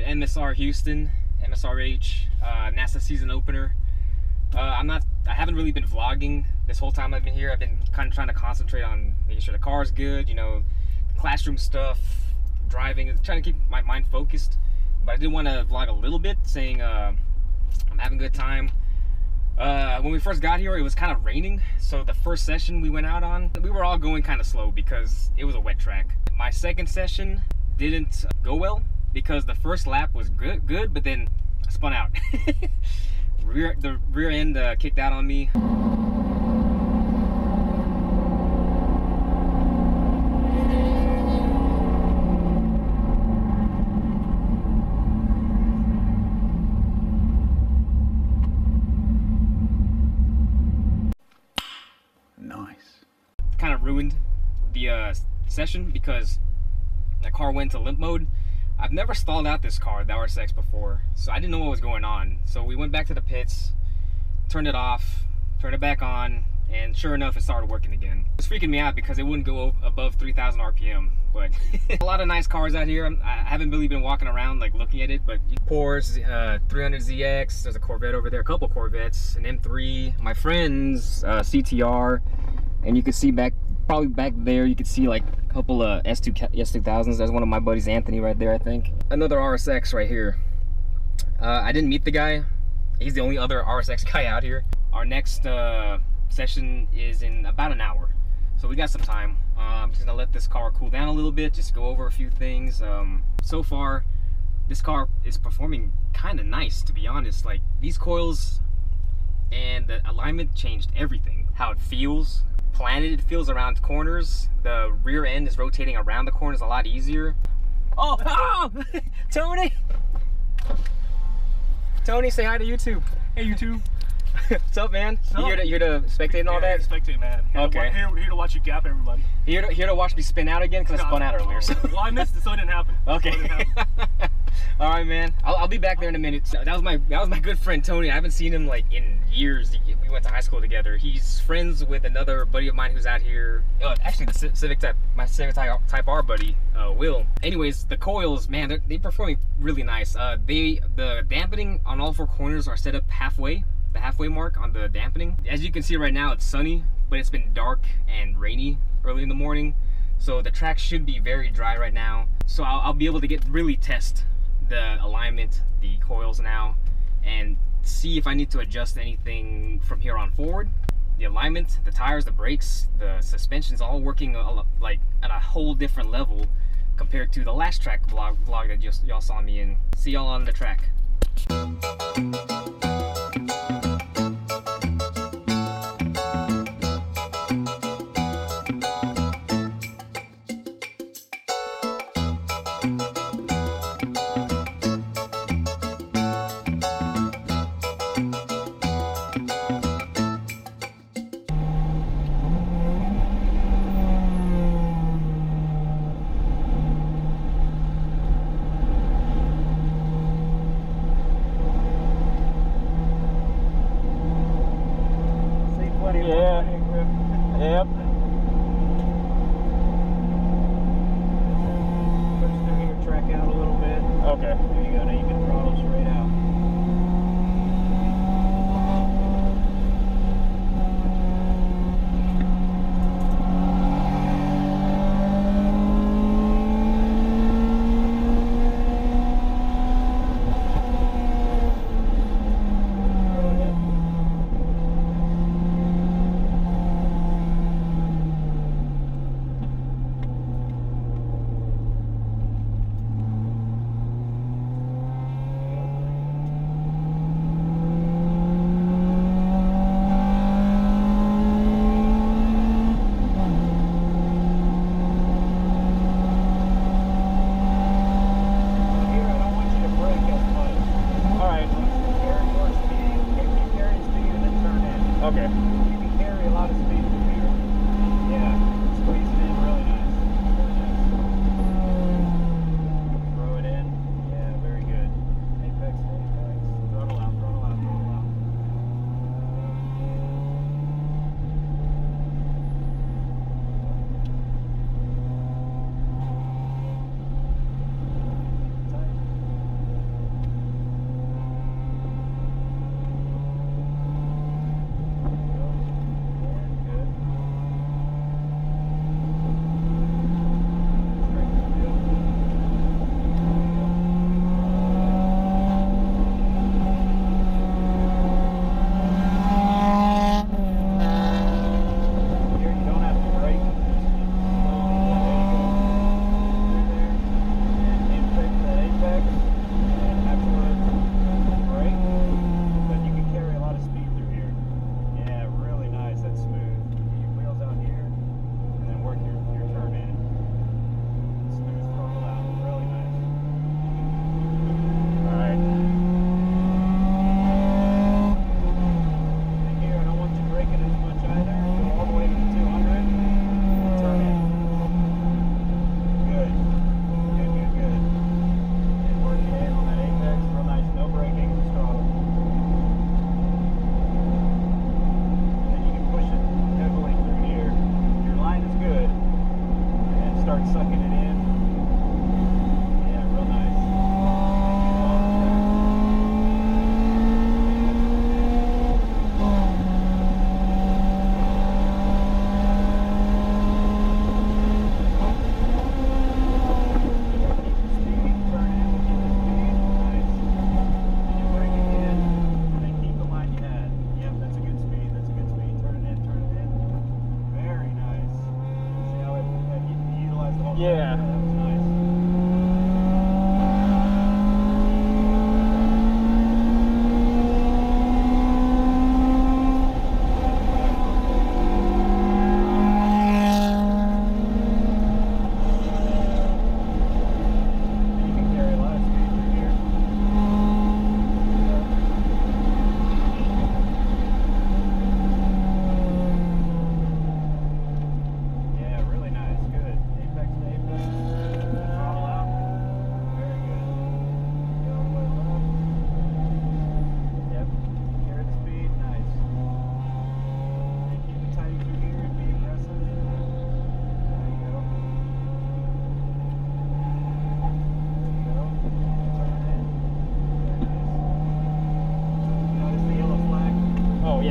at MSR Houston, MSRH, uh, NASA season opener. Uh, I'm not, I haven't really been vlogging this whole time I've been here. I've been kind of trying to concentrate on making sure the car is good, you know, classroom stuff, driving, trying to keep my mind focused. But I did want to vlog a little bit, saying uh, I'm having a good time. Uh, when we first got here, it was kind of raining. So the first session we went out on, we were all going kind of slow because it was a wet track. My second session didn't go well because the first lap was good, good, but then I spun out. rear, the rear end uh, kicked out on me. Nice. kind of ruined the uh, session because the car went to limp mode. I've never stalled out this car, the RSX, before, so I didn't know what was going on. So we went back to the pits, turned it off, turned it back on, and sure enough, it started working again. It was freaking me out because it wouldn't go above 3,000 RPM. But a lot of nice cars out here. I'm- haven't really been walking around like looking at it, but Porsche, uh, 300ZX. There's a Corvette over there, a couple Corvettes, an M3. My friend's uh, CTR, and you can see back probably back there you could see like a couple of S2 ca- S2000s. There's one of my buddies, Anthony, right there, I think. Another RSX right here. Uh, I didn't meet the guy. He's the only other RSX guy out here. Our next uh, session is in about an hour, so we got some time. Uh, I'm just gonna let this car cool down a little bit, just go over a few things. Um, so far, this car is performing kind of nice, to be honest. Like these coils and the alignment changed everything. How it feels, planted it feels around corners. The rear end is rotating around the corners a lot easier. Oh, oh! Tony! Tony, say hi to YouTube. Hey YouTube. What's up, man? You up? here to, here to spectate and all Yeah, that? Spectate, man. Here Okay. To, here, here to watch you gap everybody. Here to, here to watch me spin out again because I spun out earlier. So. well, I missed it, so it didn't happen. So Okay. happen. All right, man. I'll, I'll be back there in a minute. So that was my that was my good friend Tony. I haven't seen him like in years. We went to high school together. He's friends with another buddy of mine who's out here. Uh, actually, the Ci- Civic Type, my Civic Type, type R buddy, uh, Will. Anyways, the coils, man, they're, they're performing really nice. Uh, they the dampening on all four corners are set up halfway, the halfway mark on the dampening. As you can see right now, it's sunny, but it's been dark and rainy early in the morning. So the track should be very dry right now. So I'll, I'll be able to get really test the alignment, the coils now, and see if I need to adjust anything from here on forward. The alignment, the tires, the brakes, the suspension's all working a, like at a whole different level compared to the last track vlog, vlog that y'all saw me in. See y'all on the track. Track out a little bit. Okay. There you go. Now you can throttle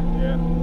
yeah.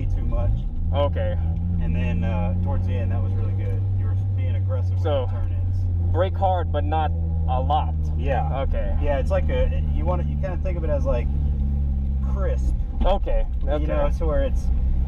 Way too much, Okay. and then uh, towards the end, that was really good. You were being aggressive So- your turn-ins. Brake hard, but not a lot. Yeah. Okay. Yeah, it's like a you want to you kind of think of it as like crisp. Okay. Okay. You know, to where it's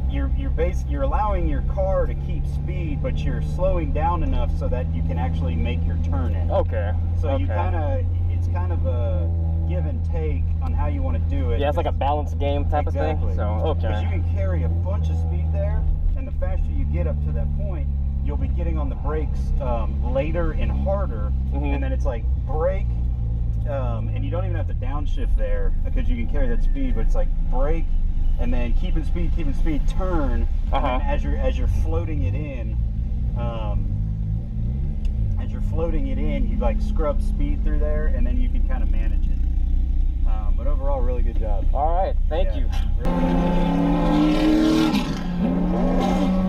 you're you're base you're allowing your car to keep speed, but you're slowing down enough so that you can actually make your turn in. okay. So okay. you kind of it's kind of a give and take on how you want to do it. Yeah, it's like a balance game type exactly. of thing. So okay. Because you can carry a bunch of speed there, and the faster you get up to that point, you'll be getting on the brakes um, later and harder, mm-hmm. and then it's like brake, um, and you don't even have to downshift there because you can carry that speed. But it's like brake, and then keeping speed, keeping speed, turn, Uh-huh. then as you're as you're floating it in. Um, as you're floating it in, you like scrub speed through there, and then you can kind of manage but overall, really good job. All right. Thank Yeah. you.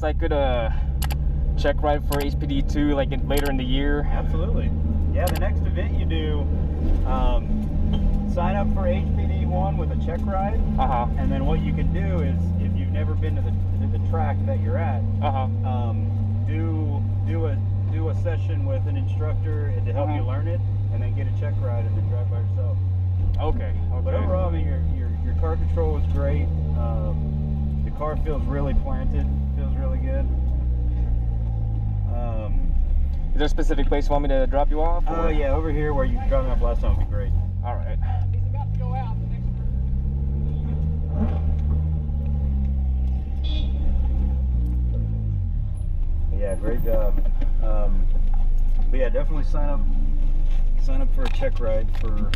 Perhaps I could uh check ride for HPDE two like in, later in the year. Absolutely. Yeah, the next event you do, um, sign up for HPDE one with a check ride, Uh huh. and then what you can do is, if you've never been to the to the track that you're at, Uh huh. um, do do a do a session with an instructor to help you Uh-huh. learn it, and then get a check ride and then drive by yourself. Okay. Okay. But overall, I mean, your your, your car control was great. The car feels really planted. Feels really good. Um, Is there a specific place you want me to drop you off? oh or- yeah, over here where you dropped me off last time would be great. All right. He's about to go out. The next Yeah, great job. Um, but yeah, definitely sign up. Sign up for a check ride for